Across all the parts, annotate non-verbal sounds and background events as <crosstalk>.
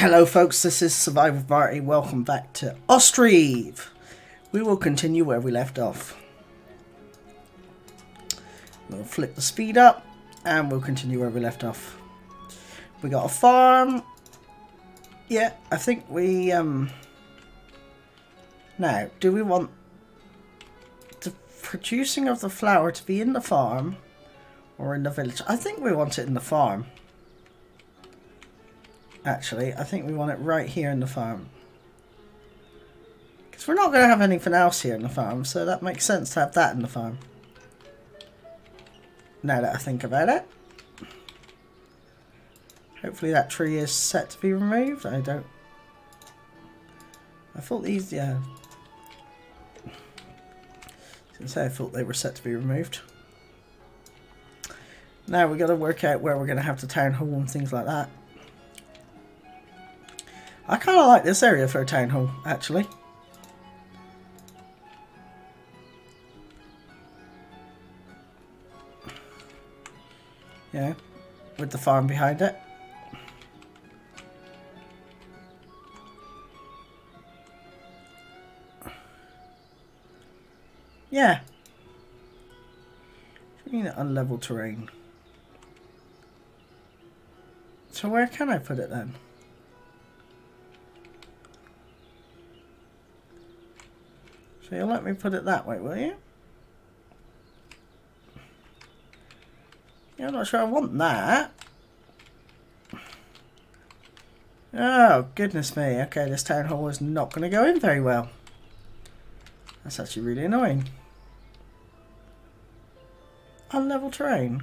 Hello folks, this is Survival Marty. Welcome back to Ostriv. We will continue where we left off. We'll flip the speed up and we'll continue where we left off. We got a farm. Yeah, I think we um now, do we want the producing of the flour to be in the farm or in the village? I think we want it in the farm. Actually, I think we want it right here in the farm. Because we're not going to have anything else here in the farm, so that makes sense to have that in the farm. Now that I think about it. Hopefully that tree is set to be removed. I don't... I thought these, yeah. Say I thought they were set to be removed. Now we got to work out where we're going to have the town hall and things like that. I kind of like this area for a town hall, actually. Yeah, with the farm behind it. Yeah. Need unlevel terrain. So where can I put it then? So you'll let me put it that way, will you? Yeah, I'm not sure I want that. Oh, goodness me. Okay, this town hall is not going to go in very well. That's actually really annoying. Unlevel terrain.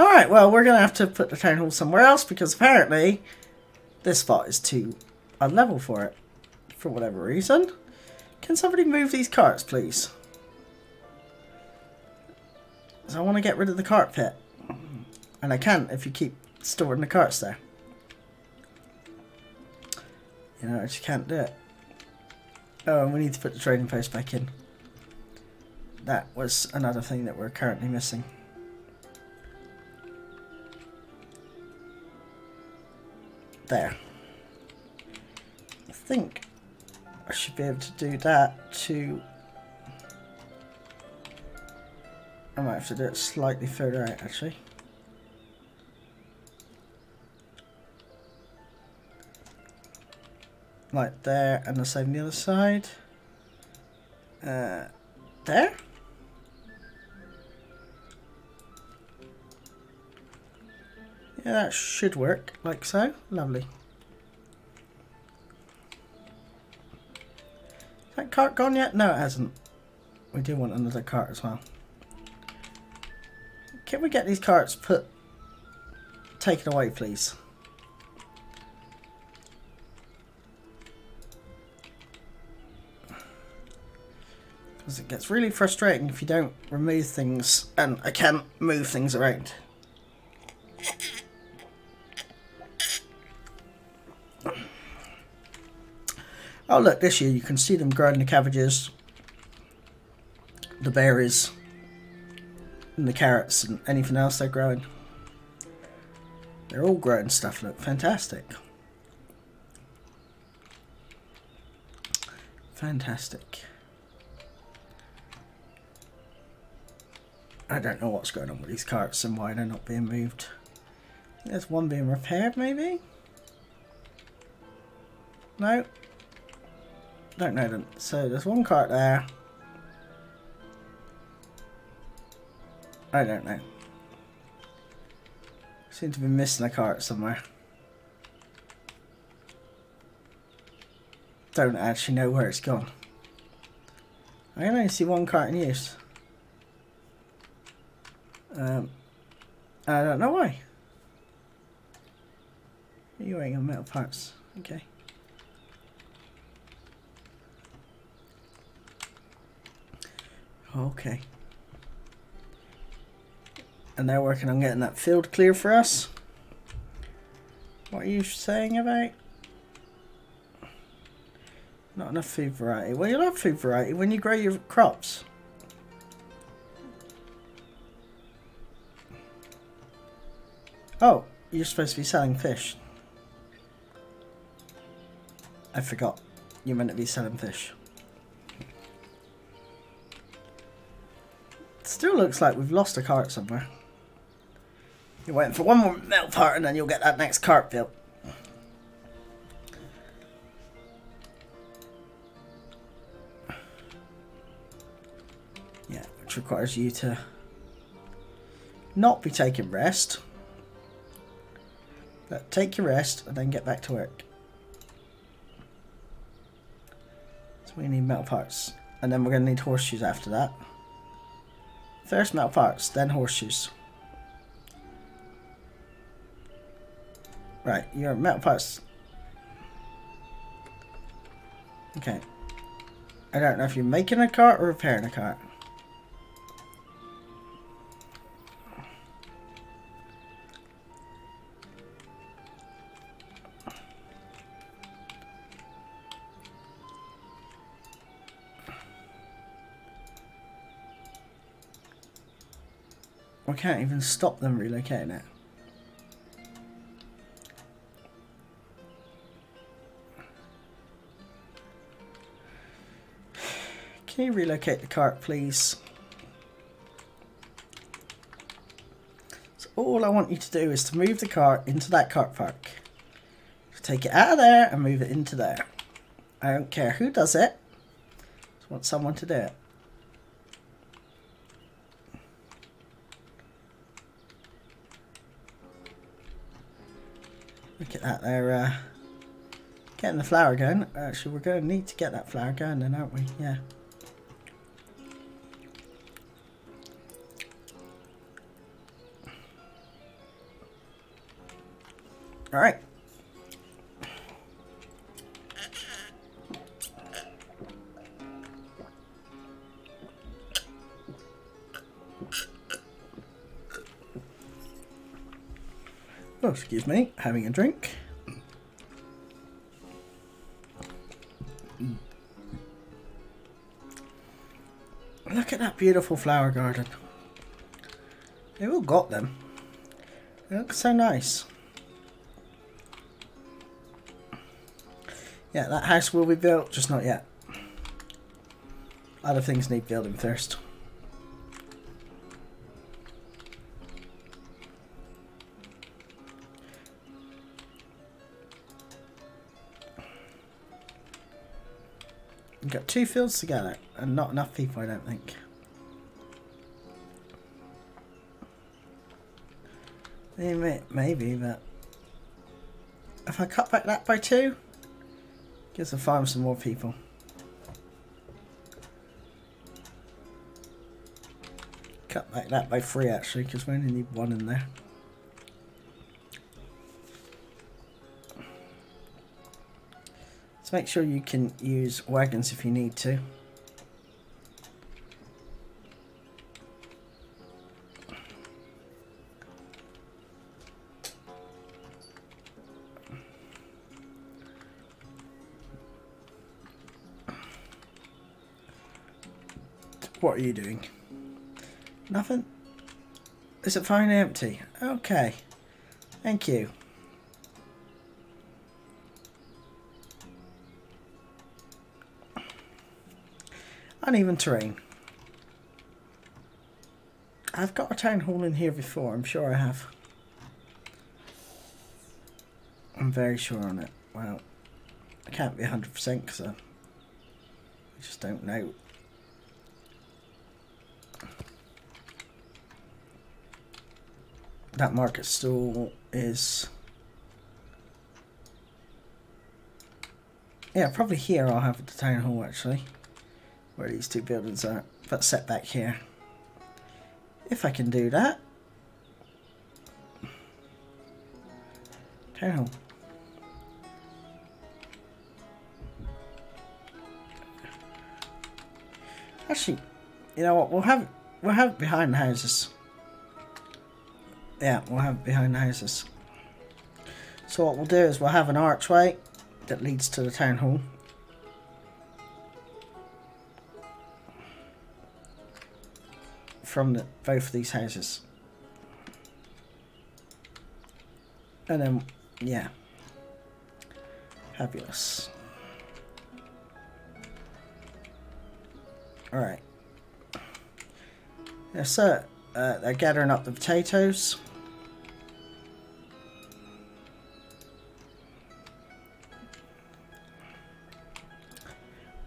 Alright, well, we're going to have to put the town hall somewhere else because apparently this spot is too unlevel for it. For whatever reason. Can somebody move these carts, please? So I want to get rid of the cart pit. And I can't if you keep storing the carts there. You know, I just can't do it. Oh, and we need to put the trading post back in. That was another thing that we're currently missing. There think I should be able to do that to... I might have to do it slightly further out actually. Like there and the same the other side. Uh, there? Yeah, that should work, like so. Lovely. That cart gone yet? No, it hasn't. We do want another cart as well. Can we get these carts put taken away, please? Because it gets really frustrating if you don't remove things and I can't move things around. Oh look, this year you can see them growing the cabbages, the berries, and the carrots, and anything else they're growing. They're all growing stuff, look fantastic. Fantastic. I don't know what's going on with these carts and why they're not being moved. There's one being repaired, maybe? No, don't know them. So there's one cart there. I don't know. Seem to be missing a cart somewhere. Don't actually know where it's gone. I only see one cart in use. Um, I don't know why. You're ain't on metal parts. Okay. Okay. And they're working on getting that field clear for us. What are you saying about? Not enough food variety. Well, you'll have food variety when you grow your crops. Oh, you're supposed to be selling fish. I forgot. You're meant to be selling fish. Still looks like we've lost a cart somewhere. You're waiting for one more metal part and then you'll get that next cart built. Yeah, which requires you to not be taking rest. But take your rest and then get back to work. So we need metal parts. And then we're going to need horseshoes after that. First metal parts, then horseshoes. Right, your metal parts. Okay. I don't know if you're making a cart or repairing a cart. We can't even stop them relocating it. Can you relocate the cart, please? So all I want you to do is to move the cart into that cart park. Take it out of there and move it into there. I don't care who does it. I just want someone to do it. That, they're uh, getting the flour going. Actually, we're going to need to get that flour going then, aren't we? Yeah. All right. Oh, excuse me, having a drink. Look at that beautiful flower garden. They all got them. They look so nice. Yeah, that house will be built, just not yet. Other things need building first. Got two fields together and not enough people, I don't think. Maybe, but if I cut back that by two, Get to farm some more people. Cut back that by three actually, because we only need one in there. So make sure you can use wagons if you need to. What are you doing? Nothing? Is it fine empty? Okay. Thank you. Uneven terrain. I've got a town hall in here before, I'm sure I have. I'm very sure on it. Well, I can't be 100% because I just don't know. that market stall is yeah probably here I'll have the town hall actually where these two buildings are but set back here. If I can do that. Town hall actually you know what? We'll have we'll have behind the houses. Yeah, we'll have behind the houses. So what we'll do is we'll have an archway that leads to the town hall. From the, both of these houses. And then, yeah. Fabulous. Alright. Yes, sir. Uh, they're gathering up the potatoes.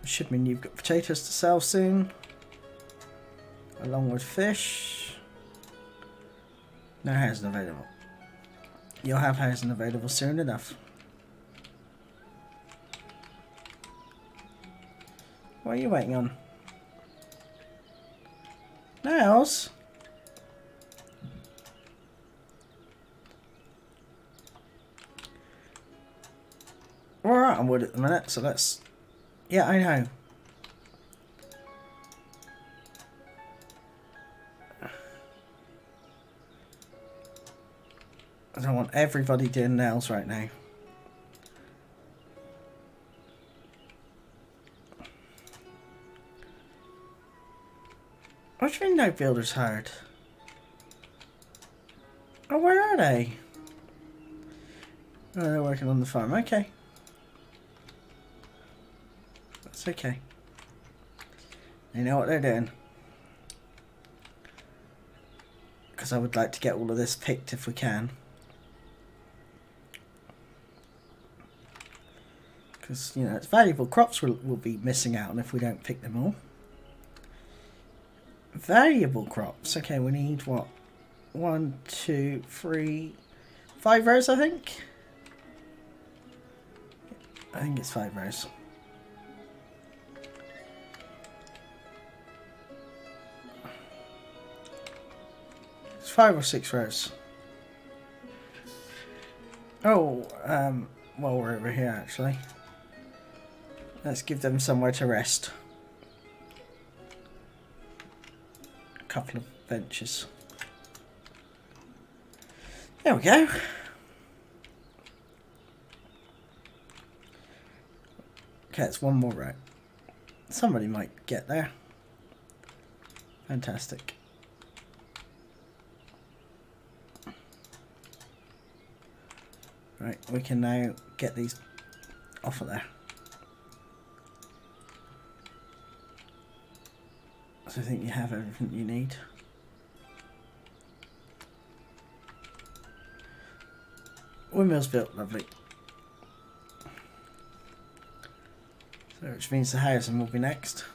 Should mean you've got potatoes to sell soon. Along with fish. No housing available. You'll have housing available soon enough. What are you waiting on? Nails? We're out on wood at the minute, so let's... Yeah, I know. I want everybody doing nails right now. What do you mean no builder's hired? Oh, where are they? Oh, they're working on the farm. Okay. That's okay. They know what they're doing. Because I would like to get all of this picked if we can. Because, you know, it's valuable crops will, will be missing out on if we don't pick them all. Valuable crops. Okay, we need what? One, two, three, five rows, I think? I think it's five rows. It's five or six rows. Oh, um, well, we're over here actually. Let's give them somewhere to rest. A couple of benches. There we go. Okay, it's one more row. Somebody might get there. Fantastic. Right, we can now get these off of there. I think you have everything you need. Windmill's built, lovely. So which means the housing will be next.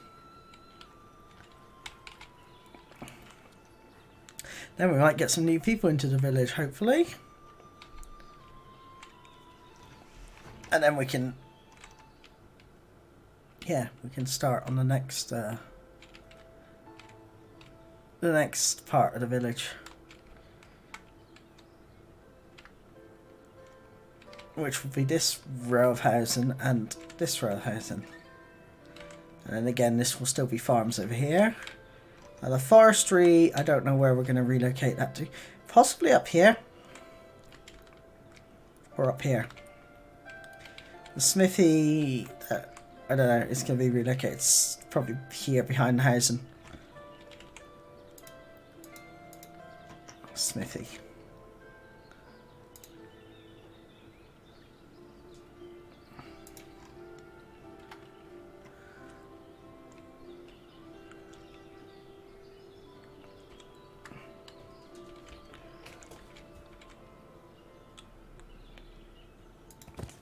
Then we might get some new people into the village, hopefully. And then we can... Yeah, we can start on the next... Uh, the next part of the village. Which would be this row of housing and this row of housing. And then again, this will still be farms over here. Now the forestry, I don't know where we're going to relocate that to. Possibly up here. Or up here. The smithy, uh, I don't know, it's going to be relocated. It's probably here behind the housing. Smithy.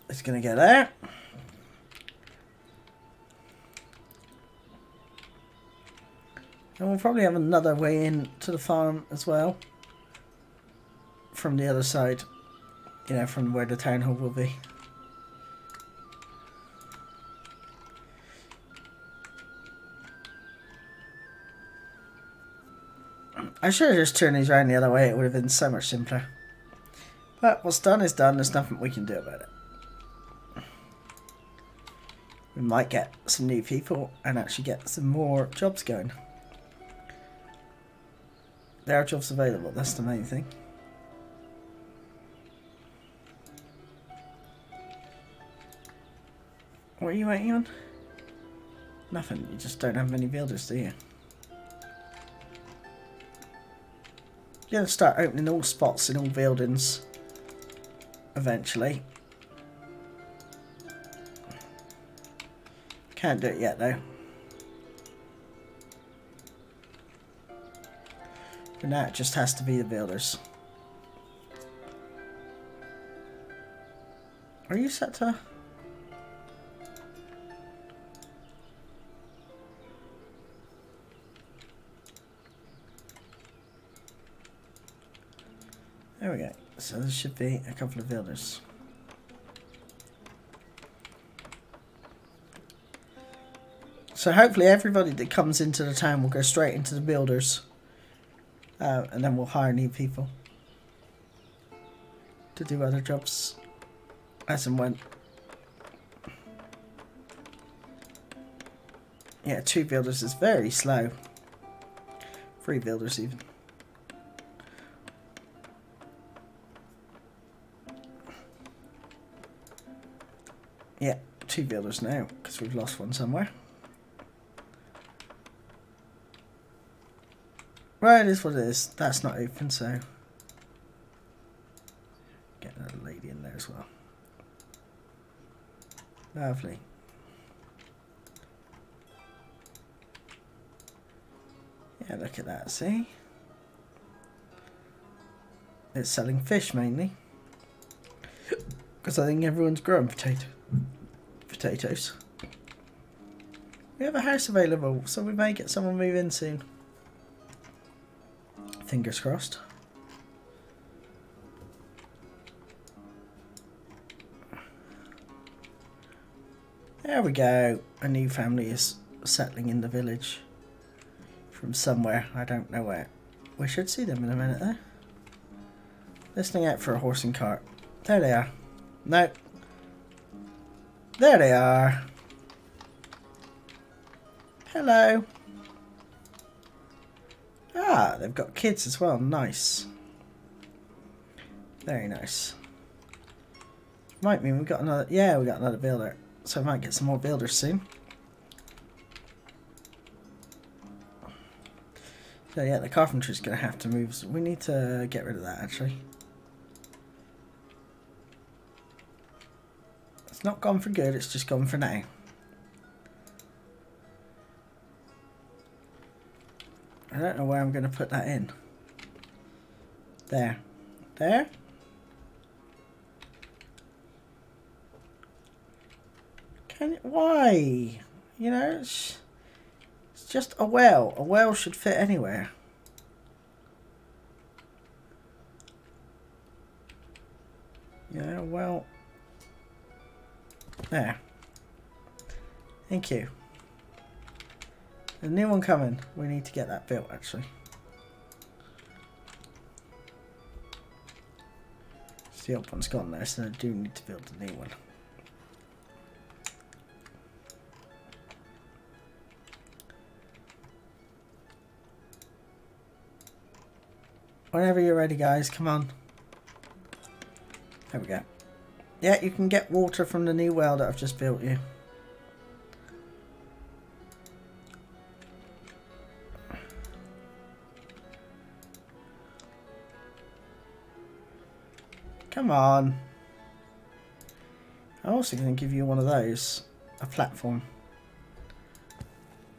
It's going to get there. And we'll probably have another way in to the farm as well. From the other side. You know, from where the town hall will be. I should have just turned these around the other way. It would have been so much simpler. But what's done is done. There's nothing we can do about it. We might get some new people and actually get some more jobs going. There are jobs available. That's the main thing. What are you waiting on? Nothing. You just don't have many builders, do you? You gotta start opening all spots in all buildings. eventually. Can't do it yet though. For now it just has to be the builders. Are you set to... There we go. So there should be a couple of builders. So hopefully everybody that comes into the town will go straight into the builders. Uh, and then we'll hire new people to do other jobs as and when. Yeah, two builders is very slow. Three builders even. Yeah, two builders now, because we've lost one somewhere. Right, it is what it is. That's not open, so... Get another lady in there as well. Lovely. Yeah, look at that, see? It's selling fish mainly. Because I think everyone's growing potato potatoes. We have a house available, so we may get someone move in soon. Fingers crossed. There we go. A new family is settling in the village from somewhere. I don't know where. We should see them in a minute though. Listening out for a horse and cart. There they are. No, there they are. Hello. Ah, they've got kids as well. Nice. Very nice. Might mean we've got another... Yeah, we got another builder. So I might get some more builders soon. So yeah, the carpentry's going to have to move. So we need to get rid of that, actually. It's not gone for good, it's just gone for now. I don't know where I'm going to put that in. There. There? Can it, why? You know, it's, it's just a well. A well should fit anywhere. Yeah, well... There. Thank you. A new one coming. We need to get that built, actually. the old one's gone there, so I do need to build a new one. Whenever you're ready, guys, come on. There we go. Yeah, you can get water from the new well that I've just built you. Come on. I'm also going to give you one of those. A platform.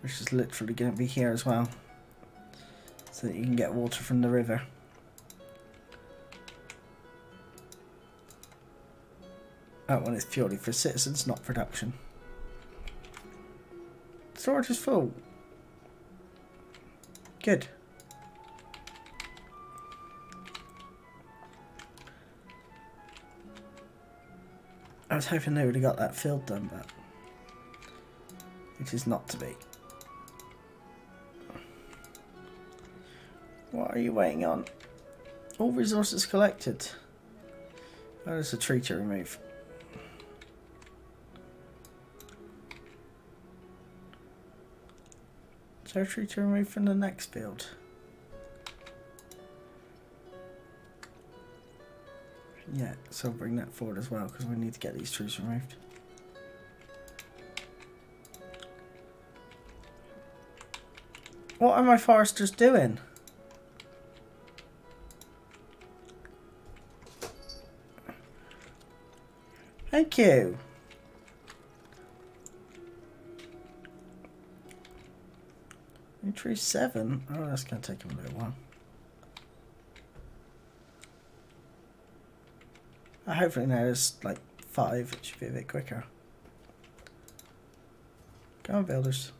Which is literally going to be here as well. So that you can get water from the river. That one is purely for citizens, not production. Storage is full. Good. I was hoping they would have got that field done, but it is not to be. What are you waiting on? All resources collected. Oh, there's a tree to remove. Territory to remove from the next field. Yeah, so bring that forward as well because we need to get these trees removed. What are my foresters doing? Thank you. Entry 7? Oh, that's going to take him a little while. Hopefully now it's like 5, it should be a bit quicker. Come on, builders.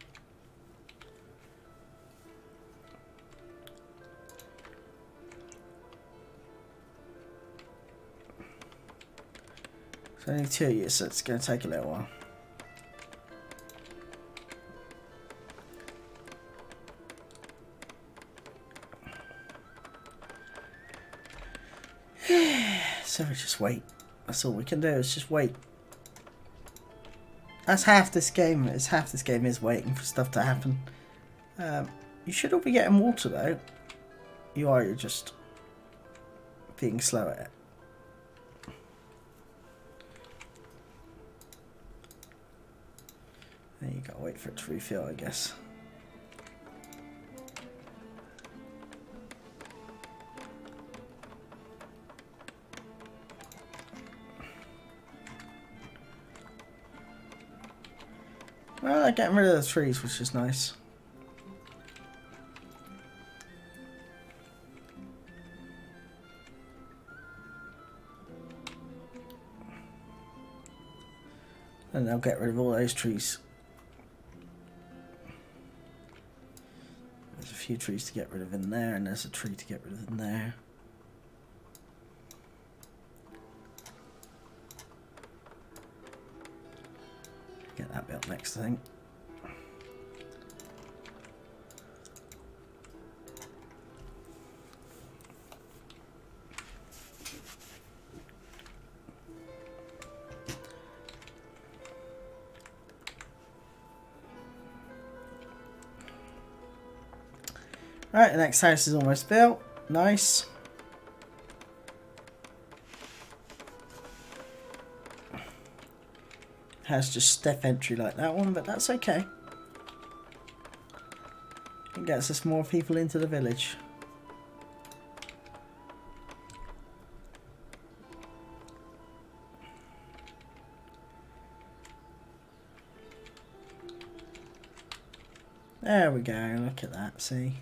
It's only two years, so it's going to take a little while. <sighs> so we just wait. That's all we can do is just wait. That's half this game. It's half this game is waiting for stuff to happen. Um, you should all be getting water though. You are. You're just being slow at it. Then you gotta wait for it to refill, I guess. They're getting rid of the trees, which is nice. And they'll get rid of all those trees. There's a few trees to get rid of in there, and there's a tree to get rid of in there. Get that built next, I think. Right, the next house is almost built. Nice. Has just step entry like that one, but that's okay. It gets us more people into the village. There we go, look at that, see?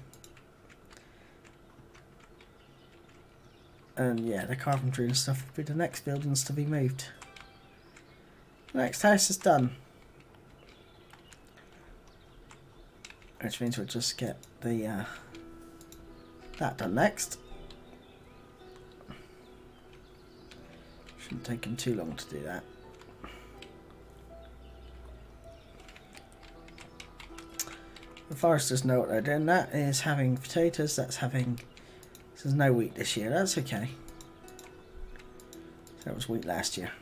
And yeah, the carpentry and stuff will be the next buildings to be moved. The next house is done. Which means we'll just get the uh, that done next. Shouldn't take him too long to do that. The foresters know what they're doing. That is having potatoes. That's having there's no wheat this year, that's okay. That was wheat last year.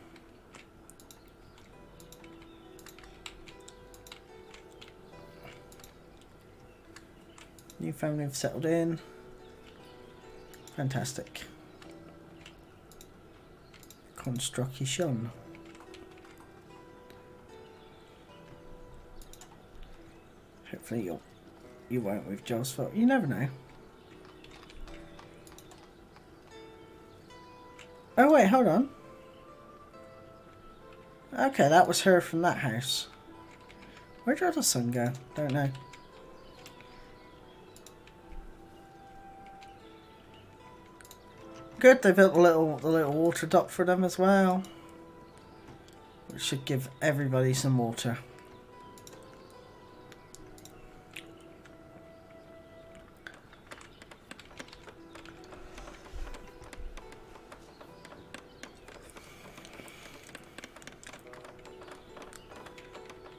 New family have settled in. Fantastic. Construction. Hopefully you'll you won't with Joel's fault. You never know. Oh wait, hold on. Okay, that was her from that house. Where'd your other son go? Don't know. Good, they built a little a little water dock for them as well. Which should give everybody some water.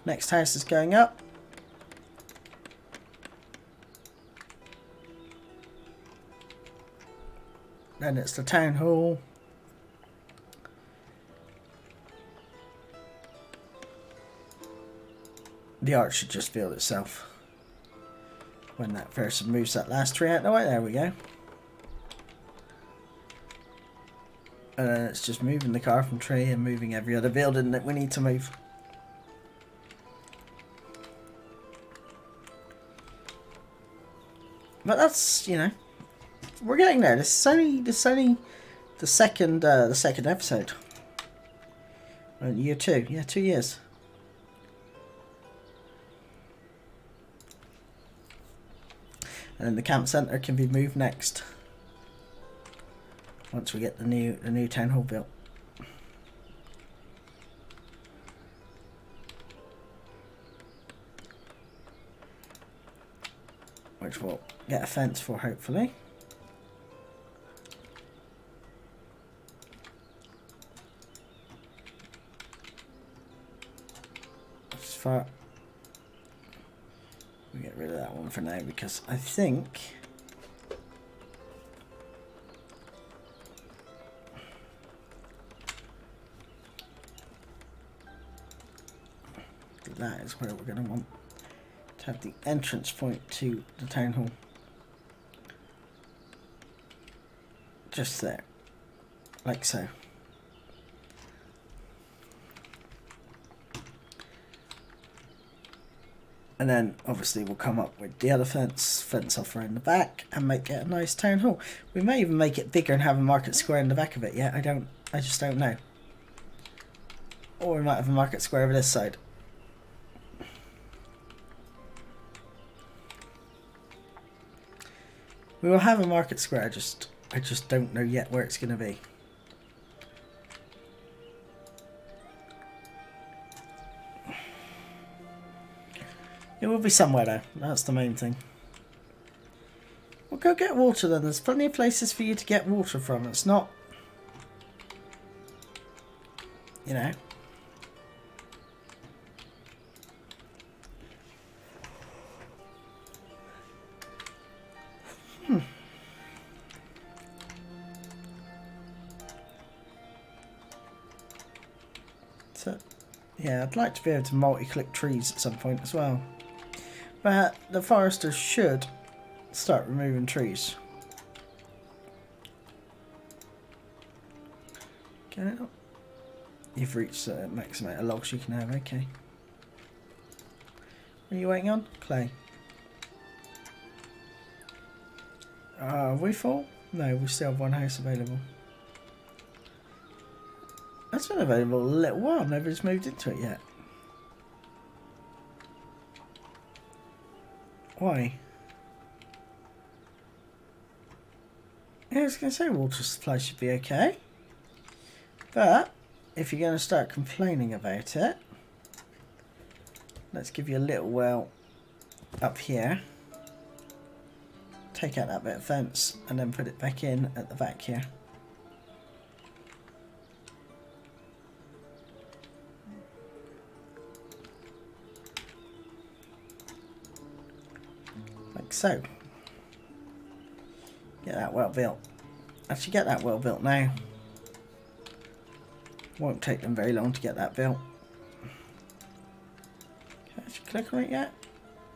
Next house is going up. Then it's the town hall. The arch should just build itself. When that person moves that last tree out the way, there we go. And then it's just moving the carpentry and moving every other building that we need to move. But that's, you know, we're getting there. This is only, this is only the second, uh, the second episode. Uh, year two. Yeah, two years. And then the camp centre can be moved next. Once we get the new the new town hall built. Which we'll get a fence for hopefully. We get rid of that one for now because I think that is where we're going to want have the entrance point to the town hall. Just there, like so. And then obviously we'll come up with the other fence, fence off around the back and make it a nice town hall. We may even make it bigger and have a market square in the back of it. Yeah, I don't, I just don't know. Or we might have a market square over this side. We will have a market square, I just I just don't know yet where it's going to be. It will be somewhere though, that's the main thing. Well go get water then, there's plenty of places for you to get water from, it's not... You know... Yeah, I'd like to be able to multi-click trees at some point as well. But the foresters should start removing trees. Get it. You've reached the maximum amount of logs you can have, okay. What are you waiting on? Clay. Uh, are we full? No, we still have one house available. That's been available a little while. Nobody's moved into it yet. Why? Yeah, I was going to say water supply should be okay. But, if you're going to start complaining about it, let's give you a little well up here. Take out that bit of fence and then put it back in at the back here. So. Get that well built. Actually get that well built now. Won't take them very long to get that built. Can I actually click on it yet?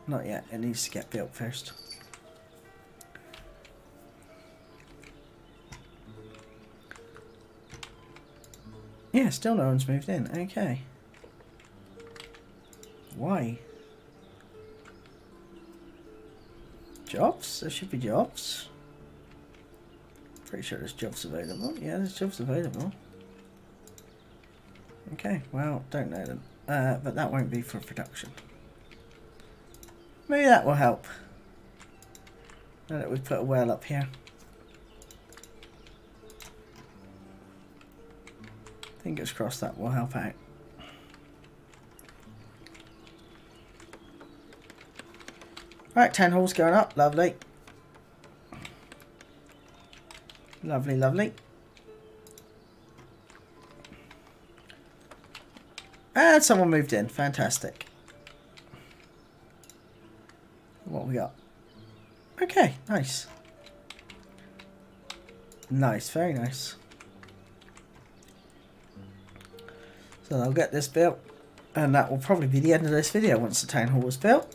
Not yet, it needs to get built first. Yeah, still no one's moved in. Okay. Why? Jobs? There should be jobs. Pretty sure there's jobs available. Yeah, there's jobs available. Okay, well, don't know them. Uh, but that won't be for production. Maybe that will help. Now that we've put a well up here. Fingers crossed that will help out. Right, 10 holes going up. Lovely. Lovely, lovely. And someone moved in. Fantastic. What we got? Okay, nice. Nice, very nice. So I'll get this built. And that will probably be the end of this video once the town hall is built.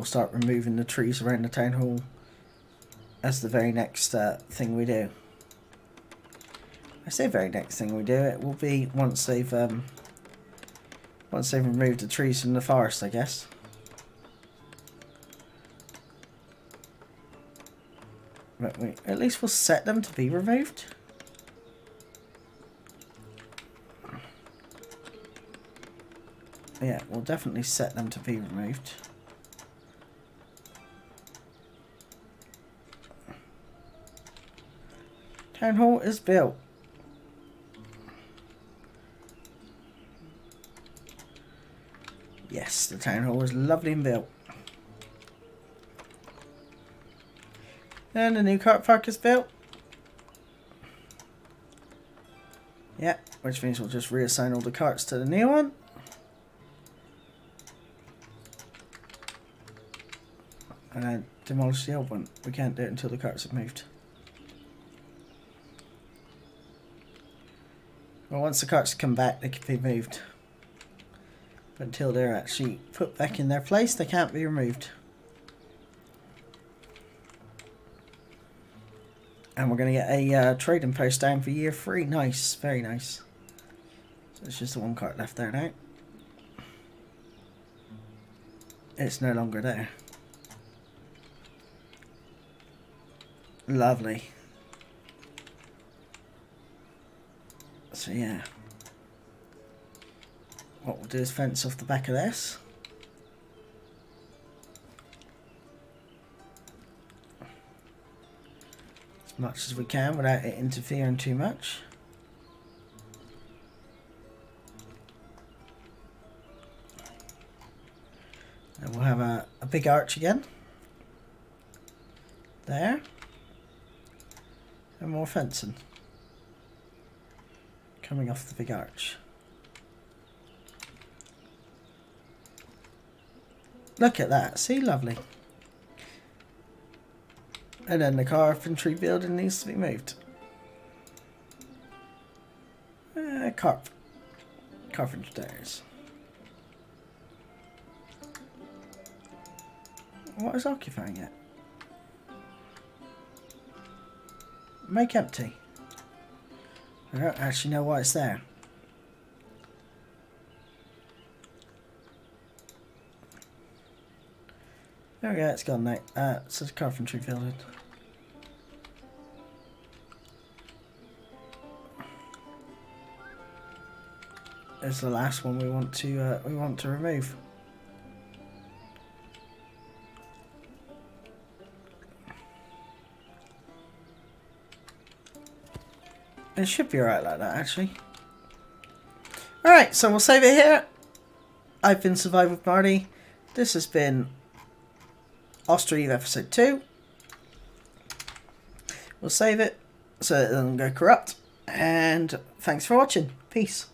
We'll start removing the trees around the town hall as the very next uh, thing we do. I say very next thing we do, it will be once they've um, once they've removed the trees from the forest, I guess. But we at least we'll set them to be removed. Yeah, we'll definitely set them to be removed. Town hall is built. Yes, the town hall is lovely and built. And the new cart park is built. Yeah, which means we'll just reassign all the carts to the new one. And then demolish the old one. We can't do it until the carts have moved. Well, once the carts come back, they can be moved. But until they're actually put back in their place, they can't be removed. And we're going to get a uh, trading post down for year three. Nice, very nice. So it's just the one cart left there now. It's no longer there. Lovely. So yeah. What we'll do is fence off the back of this. As much as we can without it interfering too much. And we'll have a, a big arch again. There. And more fencing. Coming off the big arch. Look at that. See, lovely. And then the carpentry building needs to be moved. Uh, carp carpenter stairs. What is occupying it? Make empty. I don't actually know why it's there. There we go, it's gone now. Uh, it's a carpentry building. It's the last one we want to uh, we want to remove. It should be alright like that actually. Alright, so we'll save it here. I've been Survival Marty. This has been Ostriv episode 2. We'll save it so it doesn't go corrupt. And thanks for watching. Peace.